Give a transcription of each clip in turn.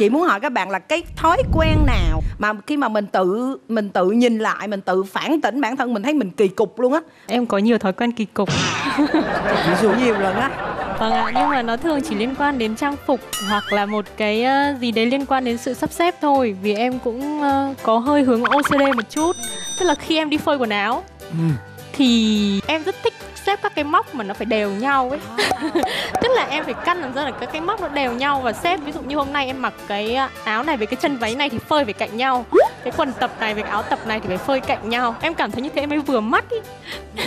chị muốn hỏi các bạn là cái thói quen nào mà khi mà mình tự mình tự nhìn lại mình tự phản tỉnh bản thân mình thấy mình kỳ cục luôn á? Em có nhiều thói quen kỳ cục. Ví dụ nhiều lần á. Vâng ạ, nhưng mà nó thường chỉ liên quan đến trang phục hoặc là một cái ờ, gì đấy liên quan đến sự sắp xếp thôi Vì em cũng ờ, có hơi hướng OCD một chút. Tức là khi em đi phơi quần áo thì em rất thích xếp các cái móc mà nó phải đều nhau ấy. Tức là em phải căn làm ra là các cái móc nó đều nhau và xếp. Ví dụ như hôm nay em mặc cái áo này với cái chân váy này thì phơi phải cạnh nhau cái quần tập này với cái áo tập này thì phải phơi cạnh nhau. Em cảm thấy như thế mới vừa mắt ý.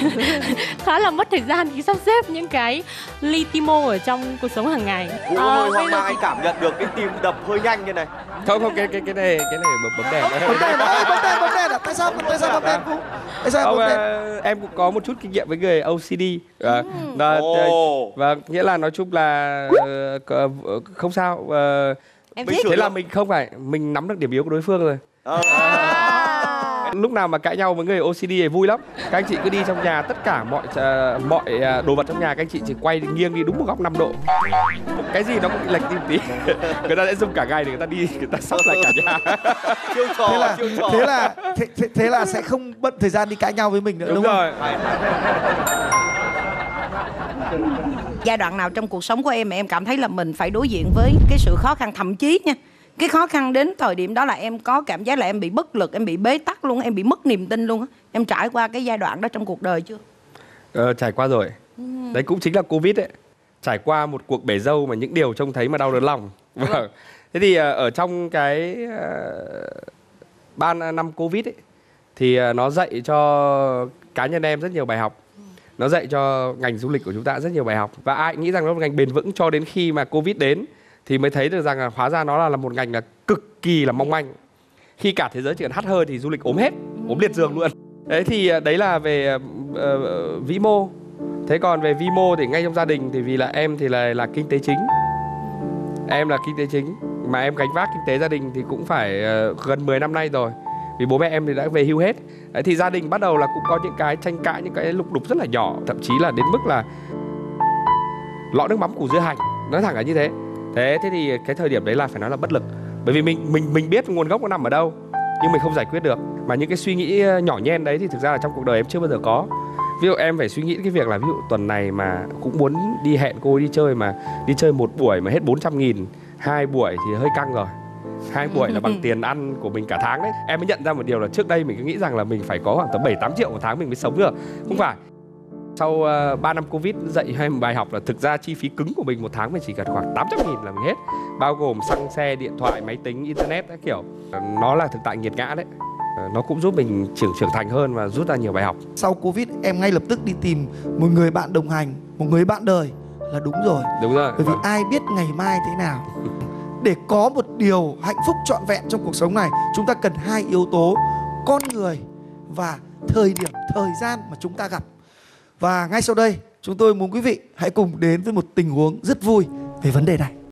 Khá là mất thời gian khi sắp xếp những cái li ti mô ở trong cuộc sống hàng ngày. Vũ Ờ, ơi, thì- anh cảm nhận được cái tim đập hơi nhanh như này. không không cái cái cái này cái này bấm bấm đèn bấm đèn à? bấm đèn bấm đèn à? tại sao tại sao bấm đèn? Vũ tại sao Không, bấm đèn? ờ, em cũng có một chút kinh nghiệm với người OCD Ờ, và, Ồ. và nghĩa là nói chung là ờ, không sao. Ờ, em thích. Thế là mình không phải mình nắm được điểm yếu của đối phương rồi Ờ. lúc nào mà cãi nhau với người OCD thì vui lắm. Các anh chị cứ đi trong nhà tất cả mọi ờ, mọi ờ, đồ vật trong nhà các anh chị chỉ quay nghiêng đi đúng một góc 5 độ. Cái gì nó cũng bị lệch đi tí. Người ta sẽ dùng cả ngày để người ta đi người ta sắp lại cả nhà. Chiêu trò, thế là chiêu trò. thế là thế, thế, thế là sẽ không bận thời gian đi cãi nhau với mình nữa đúng, đúng không? rồi. Hay. giai đoạn nào trong cuộc sống của em mà em cảm thấy là mình phải đối diện với cái sự khó khăn thậm chí nha cái khó khăn đến thời điểm đó là em có cảm giác là em bị bất lực em bị bế tắc luôn em bị mất niềm tin luôn em trải qua cái giai đoạn đó trong cuộc đời chưa? Ờ, trải qua rồi. Đấy cũng chính là covid đấy trải qua một cuộc bể dâu mà những điều trông thấy mà đau đớn lòng. Vâng. Thế thì ờ, ở trong cái ờ, ba năm covid ấy thì ờ, nó dạy cho cá nhân em rất nhiều bài học. Nó dạy cho ngành du lịch của chúng ta rất nhiều bài học. Và ai nghĩ rằng nó là một ngành bền vững cho đến khi mà covid đến thì mới thấy được rằng là hóa ra nó là, là một ngành là cực kỳ là mong manh. Khi cả thế giới chỉ cần hắt hơi thì du lịch ốm hết ốm liệt giường luôn. Đấy thì à, đấy là về uh, vĩ mô. Thế còn về vi mô thì ngay trong gia đình thì vì là em thì là là kinh tế chính. Em là kinh tế chính mà em gánh vác kinh tế gia đình thì cũng phải uh, gần 10 năm nay rồi vì bố mẹ em thì đã về hưu hết. Đấy, thì gia đình bắt đầu là cũng có những cái tranh cãi những cái lục đục rất là nhỏ thậm chí là đến mức là lọ nước mắm củ dưa hành nói thẳng là như thế thế thế thì cái thời điểm đấy là phải nói là bất lực. Bởi vì mình mình mình biết nguồn gốc nó nằm ở đâu nhưng mình không giải quyết được. Mà những cái suy nghĩ ờ, nhỏ nhen đấy thì thực ra là trong cuộc đời em chưa bao giờ có. Ví dụ em phải suy nghĩ cái việc là ví dụ tuần này mà cũng muốn đi hẹn cô đi chơi mà đi chơi một buổi mà hết 400 nghìn hai buổi thì hơi căng rồi. Hai buổi là bằng tiền ăn của mình cả tháng đấy. Em mới nhận ra một điều là trước đây mình cứ nghĩ rằng là mình phải có khoảng tầm 7 8 triệu một tháng mình mới sống được. Không phải sau uh, 3 năm Covid dạy một bài học là thực ra chi phí cứng của mình một tháng mình chỉ cần khoảng 800 nghìn là mình hết. Bao gồm xăng xe, điện thoại, máy tính, internet các kiểu. Nó là thực tại nghiệt ngã đấy. Ờ, nó cũng giúp mình trưởng trưởng thành hơn và rút ra nhiều bài học. Sau covid em ngay lập tức đi tìm một người bạn đồng hành một người bạn đời. Là đúng rồi. Đúng rồi. Bởi vì ai biết ngày mai thế nào. Để có một điều hạnh phúc trọn vẹn trong cuộc sống này chúng ta cần hai yếu tố con người và thời điểm thời gian mà chúng ta gặp và ngay sau đây, chúng tôi muốn quý vị hãy cùng đến với một tình huống rất vui về vấn đề này.